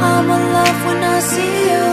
I'm in love when I see you.